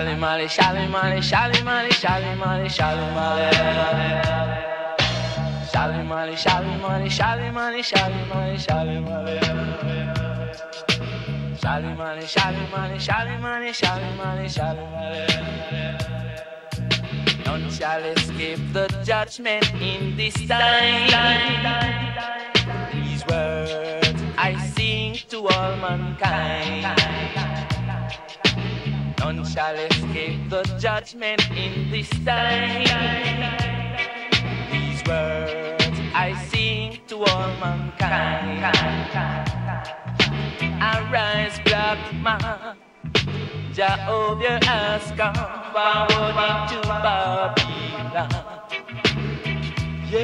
Shally Molly, Shally Molly, Shally Molly, Shally Molly, Shally Molly. Shally Molly, Shally Molly, Shally Molly, Shally Molly, Shally Molly. Shally Molly, Shally Molly, Shally Molly, Shally Molly, Shally Molly. None shall escape the judgment in this time. These words I sing to all mankind. None shall escape the judgment in this time. These words I sing to all mankind. Arise, black man. Jehovah has come forward into Babylon. Yeah.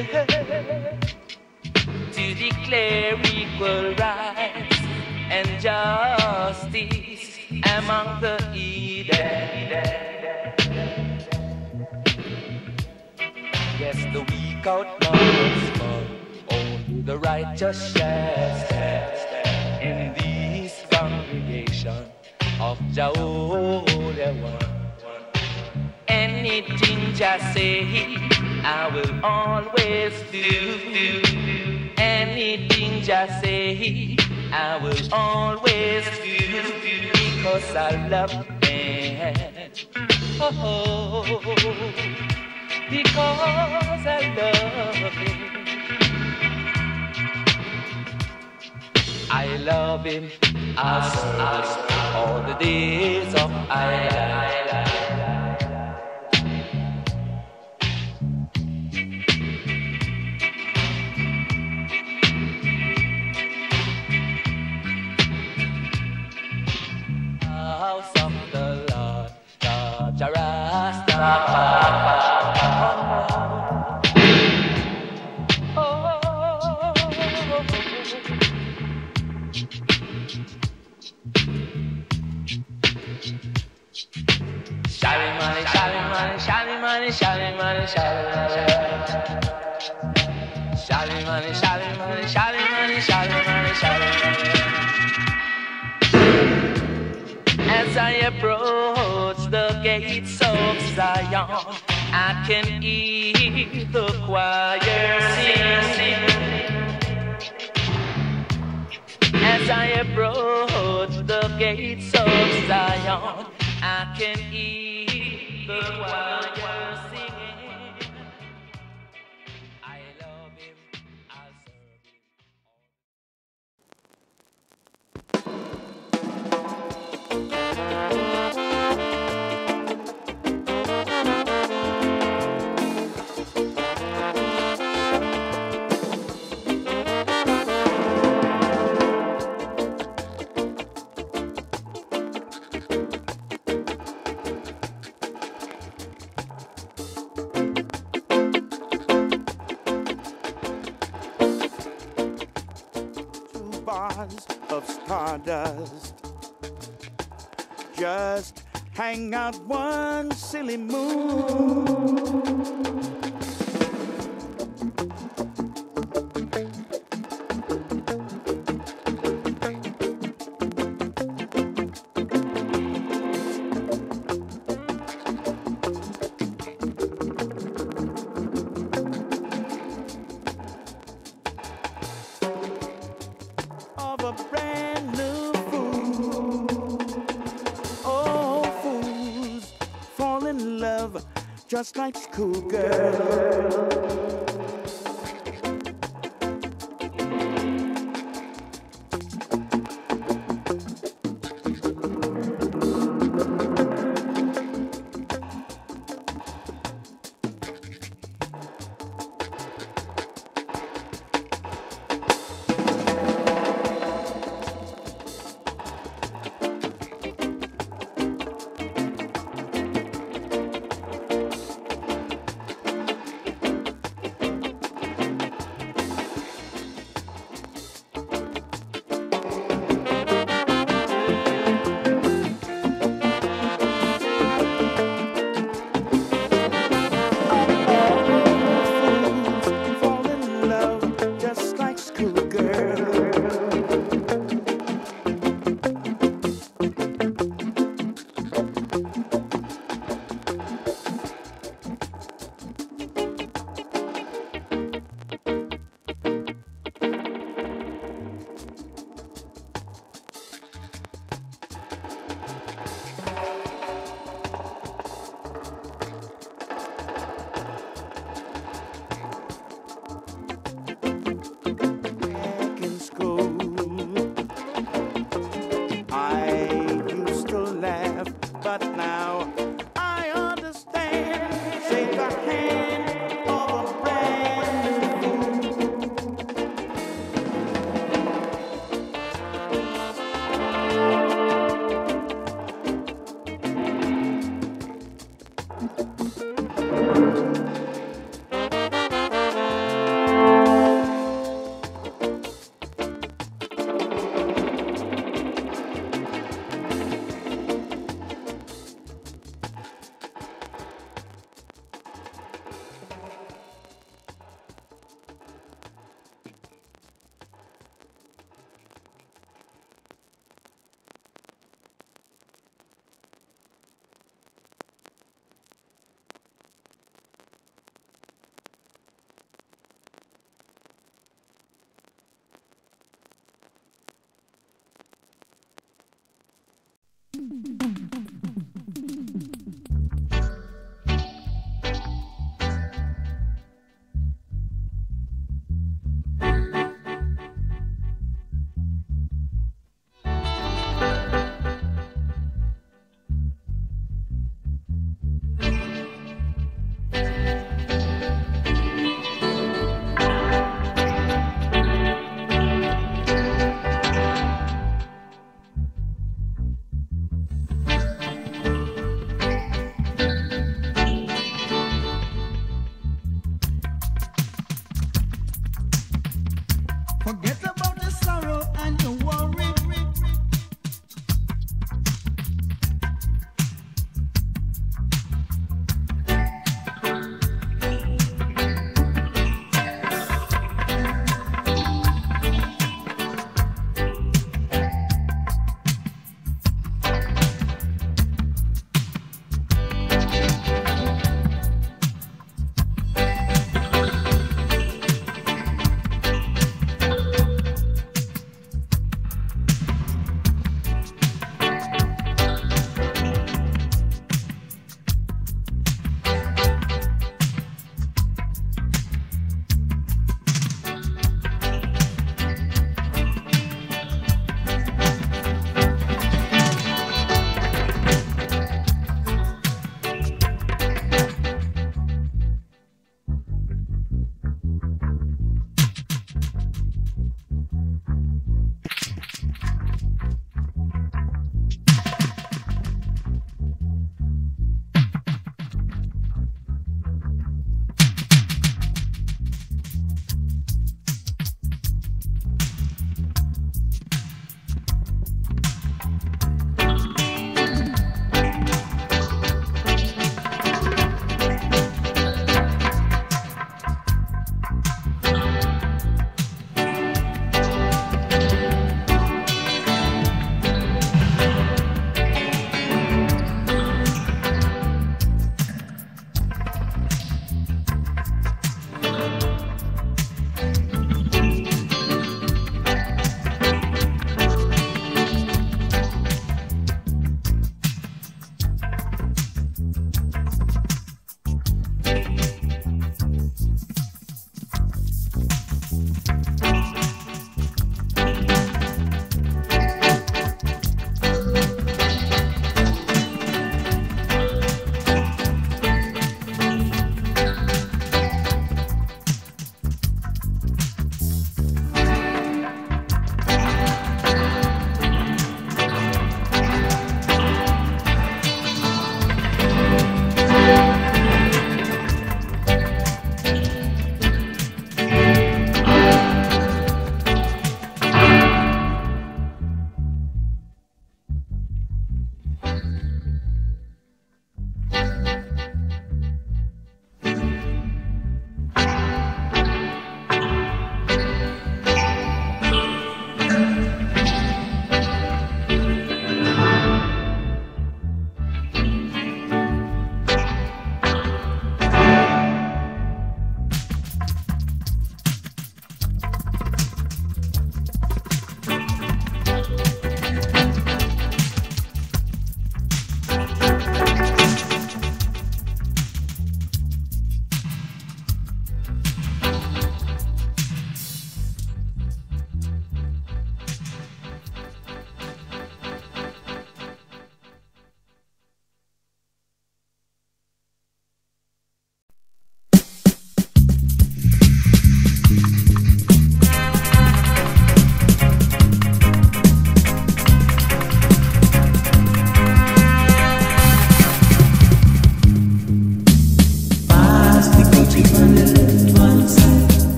To declare equal rights and justice among the heathen. Yes, the weak outlaws fall, only the righteous stand in this congregation of Jehovah. Anything just say, I will always do. Anything just say, I will always do because I love them. Oh, because I love him. I love him as, as all the days of my life. As I approach the gates of Zion, I can hear the choir sing. As I approach the gates of Zion, I can hear the choir Just hang out one silly moon. Just like schoolgirls. うん。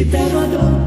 e terra dor.